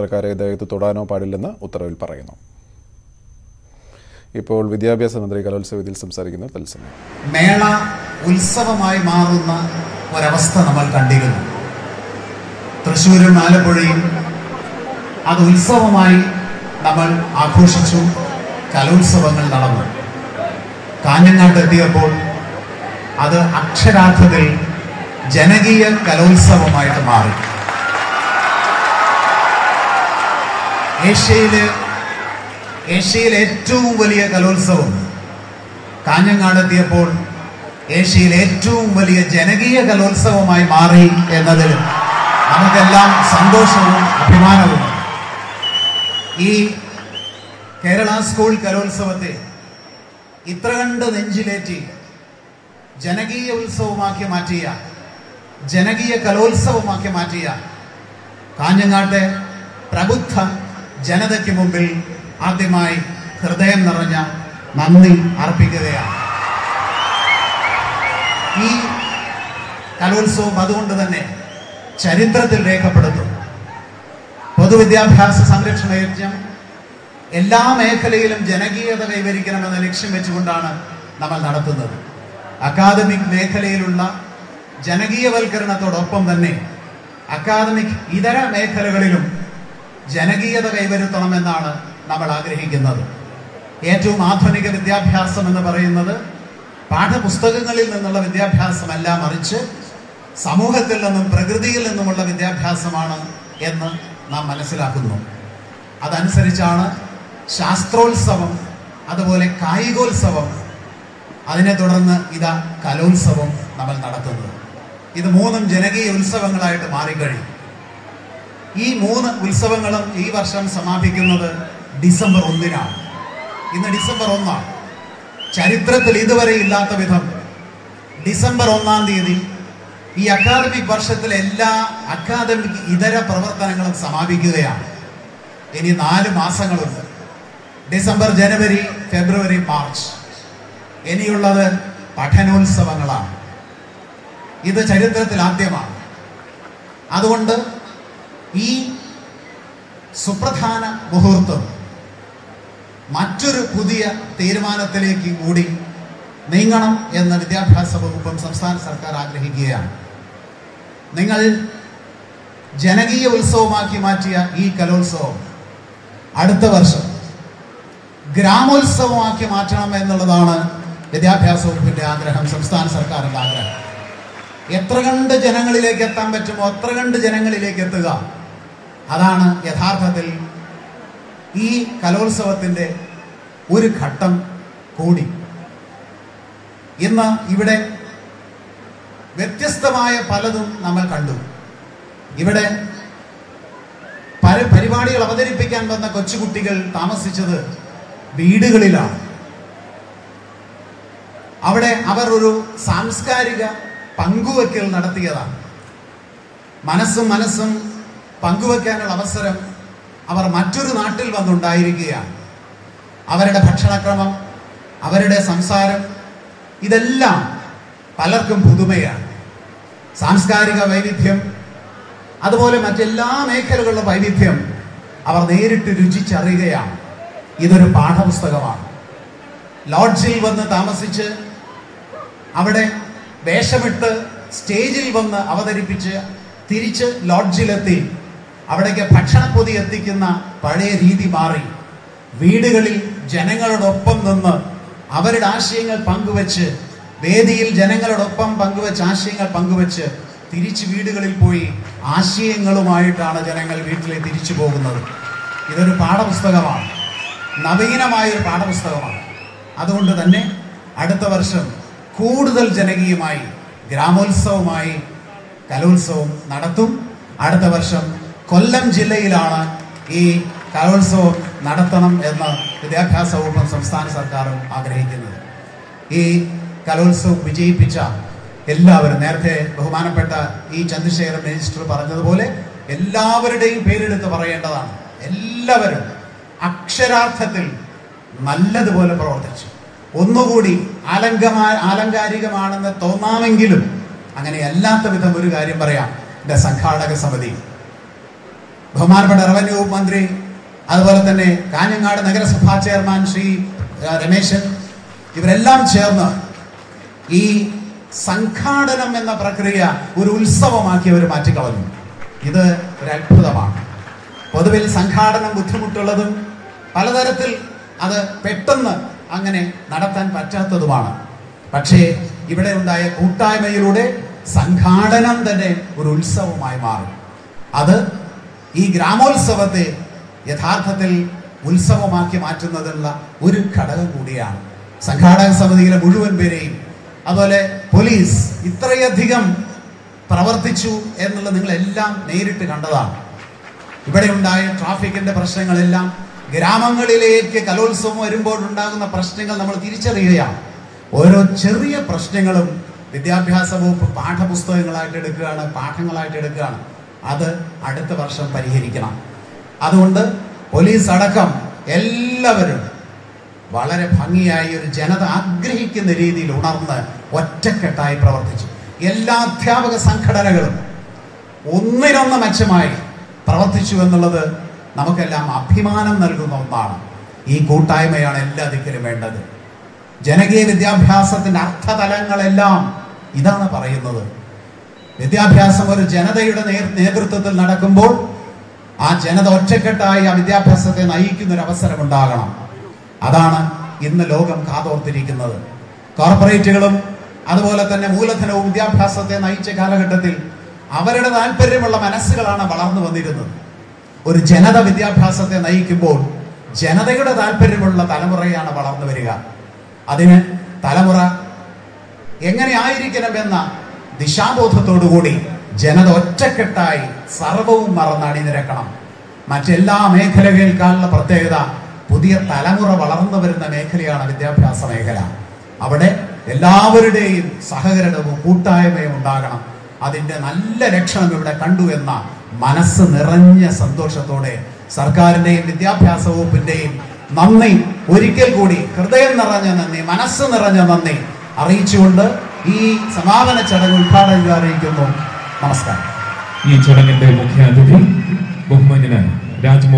സർക്കാരെ ഇദ്ദേഹത്ത് തൊടാനോ പാടില്ലെന്ന് ഉത്തരവിൽ പറയുന്നു. ഇപ്പോൾ വിദ്യാഭ്യാസ മന്ത്രി കലോത്സവത്തിൽ സംസാരിക്കുന്ന തത്സമയം. മേള ഉത്സവമായി മാറുന്ന ഒരവസ്ഥ നമ്മൾ കണ്ടിരുന്നു. തൃശ്ശൂരും ആലപ്പുഴയും അത് ഉത്സവമായി നമ്മൾ ആഘോഷിച്ചു. കലോത്സവങ്ങൾ നടന്നു. കാഞ്ഞങ്ങാട്ട് എത്തിയപ്പോൾ അത് അക്ഷരാർത്ഥത്തിൽ ജനകീയ കലോത്സവമായിട്ട് മാറി. ഏഷ്യയിലെ ഏഷ്യയിലെ ഏറ്റവും വലിയ കലോത്സവം കാഞ്ഞങ്ങാടെത്തിയപ്പോൾ ഏഷ്യയിലെ ഏറ്റവും വലിയ ജനകീയ കലോത്സവമായി മാറി എന്നതിൽ നമുക്കെല്ലാം സന്തോഷവും അഭിമാനവും. ഈ കേരള സ്കൂൾ കലോത്സവത്തെ ഇത്ര കണ്ട് നെഞ്ചിലേറ്റി ജനകീയ ഉത്സവമാക്കി മാറ്റിയ ജനകീയ കലോത്സവമാക്കി മാറ്റിയ കാഞ്ഞങ്ങാട്ടെ പ്രബുദ്ധ ജനതയ്ക്ക് മുമ്പിൽ ആദ്യമായി ഹൃദയം നിറഞ്ഞ നന്ദി അർപ്പിക്കുകയാണ്. ഈ കലോത്സവം അതുകൊണ്ട് തന്നെ ചരിത്രത്തിൽ രേഖപ്പെടുത്തും പൊതുവിദ്യാഭ്യാസ സംരക്ഷണ യജ്ഞം എല്ലാ മേഖലയിലും ജനകീയത കൈവരിക്കണമെന്ന ലക്ഷ്യം വെച്ചുകൊണ്ടാണ് നമ്മൾ നടത്തുന്നത്. അക്കാദമിക് മേഖലയിലുള്ള ജനകീയവൽക്കരണത്തോടൊപ്പം തന്നെ അക്കാദമിക് ഇതര മേഖലകളിലും ജനകീയത കൈവരുത്തണമെന്നാണ് നമ്മൾ ആഗ്രഹിക്കുന്നത്. ഏറ്റവും ആധുനിക വിദ്യാഭ്യാസം എന്ന് പറയുന്നത് പാഠപുസ്തകങ്ങളിൽ നിന്നുള്ള വിദ്യാഭ്യാസമല്ല മറിച്ച് സമൂഹത്തിൽ നിന്നും പ്രകൃതിയിൽ നിന്നുമുള്ള വിദ്യാഭ്യാസമാണ് എന്ന് നാം മനസ്സിലാക്കുന്നു. അതനുസരിച്ചാണ് ശാസ്ത്രോത്സവം അതുപോലെ കായികോത്സവം അതിനെ തുടർന്ന് ഇതാ കലോത്സവം നമ്മൾ നടത്തുന്നത്. ഇത് മൂന്നും ജനകീയ ഉത്സവങ്ങളായിട്ട് മാറിക്കഴിയും ഈ മൂന്ന് ഉത്സവങ്ങളും ഈ വർഷം സമാപിക്കുന്നത് ഡിസംബർ ഒന്നിനാണ്. ഇന്ന് ഡിസംബർ ഒന്നാണ്. ചരിത്രത്തിൽ ഇതുവരെ ഇല്ലാത്ത വിധം ഡിസംബർ ഒന്നാം തീയതി ഈ അക്കാദമിക് വർഷത്തിലെ എല്ലാ അക്കാദമിക് ഇതര പ്രവർത്തനങ്ങളും സമാപിക്കുകയാണ്. ഇനി നാല് മാസങ്ങളുണ്ട്. ഡിസംബർ ജനുവരി ഫെബ്രുവരി മാർച്ച്. ഇനിയുള്ളത് പഠനോത്സവങ്ങളാണ്. ഇത് ചരിത്രത്തിൽ ആദ്യമാണ്. അതുകൊണ്ട് ഈ സുപ്രധാന മുഹൂർത്തം മറ്റൊരു പുതിയ തീരുമാനത്തിലേക്ക് കൂടി നീങ്ങണം എന്ന് വിദ്യാഭ്യാസ വകുപ്പും സംസ്ഥാന സർക്കാർ ആഗ്രഹിക്കുകയാണ്. നിങ്ങൾ ജനകീയ ഉത്സവമാക്കി മാറ്റിയ ഈ കലോത്സവം അടുത്ത വർഷം ഗ്രാമോത്സവമാക്കി മാറ്റണം എന്നുള്ളതാണ് വിദ്യാഭ്യാസ വകുപ്പിന്റെ ആഗ്രഹം സംസ്ഥാന സർക്കാരിന്റെ ആഗ്രഹം. എത്ര കണ്ട് ജനങ്ങളിലേക്ക് എത്താൻ പറ്റുമോ അത്ര കണ്ട് ജനങ്ങളിലേക്ക് എത്തുക. അതാണ് യഥാർത്ഥത്തിൽ ഈ കലോത്സവത്തിന്റെ ഒരു ഘട്ടം കൂടി. ഇന്ന് ഇവിടെ വ്യത്യസ്തമായ പലതും നമ്മൾ കണ്ടു. ഇവിടെ പല പരിപാടികൾ അവതരിപ്പിക്കാൻ വന്ന കൊച്ചുകുട്ടികൾ താമസിച്ചത് വീടുകളിലാണ്. അവിടെ അവർ ഒരു സാംസ്കാരിക പങ്കുവയ്ക്കൽ നടത്തിയതാണ്. മനസ്സും മനസ്സും പങ്കുവെക്കാനുള്ള അവസരം അവർ മറ്റൊരു നാട്ടിൽ വന്നുണ്ടായിരിക്കുകയാണ്. അവരുടെ ഭക്ഷണക്രമം അവരുടെ സംസാരം ഇതെല്ലാം പലർക്കും പുതുമയാണ്. സാംസ്കാരിക വൈവിധ്യം അതുപോലെ മറ്റെല്ലാ മേഖലകളിലെ വൈവിധ്യം അവർ നേരിട്ട് രുചിച്ചറിയുകയാണ്. ഇതൊരു പാഠപുസ്തകമാണ്. ലോഡ്ജിൽ വന്ന് താമസിച്ച് അവിടെ വേഷമിട്ട് സ്റ്റേജിൽ വന്ന് അവതരിപ്പിച്ച് തിരിച്ച് ലോഡ്ജിലെത്തി അവിടേക്ക് ഭക്ഷണപ്പൊതി എത്തിക്കുന്ന പഴയ രീതി മാറി. വീടുകളിൽ ജനങ്ങളോടൊപ്പം നിന്ന് അവരുടെ ആശയങ്ങൾ പങ്കുവച്ച് വേദിയിൽ ജനങ്ങളോടൊപ്പം പങ്കുവച്ച് ആശയങ്ങൾ പങ്കുവച്ച് തിരിച്ച് വീടുകളിൽ പോയി ആശയങ്ങളുമായിട്ടാണ് ജനങ്ങൾ വീട്ടിലെ തിരിച്ചു പോകുന്നത്. ഇതൊരു പാഠപുസ്തകമാണ്. നവീനമായ ഒരു പാഠപുസ്തകമാണ്. അതുകൊണ്ട് തന്നെ അടുത്ത വർഷം കൂടുതൽ ജനകീയമായി ഗ്രാമോത്സവമായി കലോത്സവം നടത്തും. അടുത്ത വർഷം കൊല്ലം ജില്ലയിലാണ് ഈ കലോത്സവം നടത്തണം എന്ന് വിദ്യാഭ്യാസ വകുപ്പും സംസ്ഥാന സർക്കാരും ആഗ്രഹിക്കുന്നത്. ഈ കലോത്സവം വിജയിപ്പിച്ച എല്ലാവരും നേരത്തെ ബഹുമാനപ്പെട്ട ഈ ചന്ദ്രശേഖരൻ മിനിസ്റ്റർ പറഞ്ഞതുപോലെ എല്ലാവരുടെയും പേരെടുത്ത് പറയേണ്ടതാണ്. എല്ലാവരും അക്ഷരാർത്ഥത്തിൽ നല്ലതുപോലെ പ്രവർത്തിച്ചു. ഒന്നുകൂടി ആലങ്കമാ ആലങ്കാരികമാണെന്ന് തോന്നാമെങ്കിലും അങ്ങനെ അല്ലാത്ത വിധം ഒരു കാര്യം പറയാം. എന്റെ സംഘാടക സമിതി ബഹുമാനപ്പെട്ട റവന്യൂ മന്ത്രി അതുപോലെ തന്നെ കാഞ്ഞങ്ങാട് നഗരസഭാ ചെയർമാൻ ശ്രീ രമേശൻ ഇവരെല്ലാം ചേർന്ന് ഈ സംഘാടനം എന്ന പ്രക്രിയ ഒരു ഉത്സവമാക്കി അവർ മാറ്റിക്കളഞ്ഞു. ഇത് ഒരു അത്ഭുതമാണ് പൊതുവിൽ സംഘാടനം ബുദ്ധിമുട്ടുള്ളതും പലതരത്തിൽ അത് പെട്ടെന്ന് അങ്ങനെ നടത്താൻ പറ്റാത്തതുമാണ്. പക്ഷേ ഇവിടെ ഉണ്ടായ കൂട്ടായ്മയിലൂടെ സംഘാടനം തന്നെ ഒരു ഉത്സവമായി മാറി. അത് ഈ ഗ്രാമോത്സവത്തെ യഥാർത്ഥത്തിൽ ഉത്സവമാക്കി മാറ്റുന്നതിനുള്ള ഒരു ഘടകം കൂടിയാണ് സംഘാടക സമിതിയിലെ മുഴുവൻ പേരെയും. അതുപോലെ പോലീസ് ഇത്രയധികം പ്രവർത്തിച്ചു എന്നുള്ളത് നിങ്ങളെല്ലാം നേരിട്ട് കണ്ടതാണ്. ഇവിടെ ഉണ്ടായ ട്രാഫിക്കിന്റെ പ്രശ്നങ്ങളെല്ലാം ഗ്രാമങ്ങളിലേക്ക് കലോത്സവം വരുമ്പോൾ ഉണ്ടാകുന്ന പ്രശ്നങ്ങൾ നമ്മൾ തിരിച്ചറിയുകയാണ്. ഓരോ ചെറിയ പ്രശ്നങ്ങളും വിദ്യാഭ്യാസ വകുപ്പ് പാഠപുസ്തകങ്ങളായിട്ട് എടുക്കുകയാണ് പാഠങ്ങളായിട്ട് എടുക്കുകയാണ്. അത് അടുത്ത വർഷം പരിഹരിക്കണം. അതുകൊണ്ട് പോലീസ് അടക്കം എല്ലാവരും വളരെ ഭംഗിയായി ഒരു ജനത ആഗ്രഹിക്കുന്ന രീതിയിൽ ഉണർന്ന് ഒറ്റക്കെട്ടായി പ്രവർത്തിച്ചു. എല്ലാ അധ്യാപക സംഘടനകളും ഒന്നിനൊന്ന് മെച്ചമായി പ്രവർത്തിച്ചു എന്നുള്ളത് നമുക്കെല്ലാം അഭിമാനം നൽകുന്ന ഒന്നാണ്. ഈ കൂട്ടായ്മയാണ് എല്ലാ ദിക്കിലും വേണ്ടത്. ജനകീയ വിദ്യാഭ്യാസത്തിന്റെ അർത്ഥതലങ്ങളെല്ലാം ഇതാണ് പറയുന്നത്. വിദ്യാഭ്യാസം ഒരു ജനതയുടെ നേതൃത്വത്തിൽ നടക്കുമ്പോൾ ആ ജനത ഒറ്റക്കെട്ടായി ആ വിദ്യാഭ്യാസത്തെ നയിക്കുന്ന ഒരു അവസരം ഉണ്ടാകണം അതാണ് ഇന്ന് ലോകം കാതോർത്തിരിക്കുന്നത്. കോർപ്പറേറ്റുകളും അതുപോലെ തന്നെ മൂലധനവും വിദ്യാഭ്യാസത്തെ നയിച്ച കാലഘട്ടത്തിൽ അവരുടെ താല്പര്യമുള്ള മനസ്സുകളാണ് വളർന്നു വന്നിരുന്നത്. ഒരു ജനത വിദ്യാഭ്യാസത്തെ നയിക്കുമ്പോൾ ജനതയുടെ താല്പര്യമുള്ള തലമുറയാണ് വളർന്നു വരിക. അതിന് തലമുറ എങ്ങനെ ആയിരിക്കണമെന്ന ദിശാബോധത്തോടുകൂടി ജനത ഒറ്റക്കെട്ടായി സർവവും മറന്ന് അണിനിരക്കണം. മറ്റെല്ലാ മേഖലകൾക്കാളുള്ള പ്രത്യേകത പുതിയ തലമുറ വളർന്നു വരുന്ന മേഖലയാണ് വിദ്യാഭ്യാസ മേഖല. അവിടെ എല്ലാവരുടെയും സഹകരണവും കൂട്ടായ്മയും ഉണ്ടാകണം. അതിന്റെ നല്ല ലക്ഷണം ഇവിടെ കണ്ടു എന്ന മനസ്സ് നിറഞ്ഞ സന്തോഷത്തോടെ സർക്കാരിന്റെയും വിദ്യാഭ്യാസ വകുപ്പിന്റെയും നന്ദി. ഒരിക്കൽ കൂടി ഹൃദയം നിറഞ്ഞ നന്ദി മനസ്സ് നിറഞ്ഞ നന്ദി അറിയിച്ചുകൊണ്ട് ഈ സമാപന ചടങ്ങ് ഉദ്ഘാടനം അറിയിക്കുന്നു. നമസ്കാരം. ഈ ചടങ്ങിന്റെ മുഖ്യാതിഥി ബഹുമാന്യനായ രാജ്മോഹൻ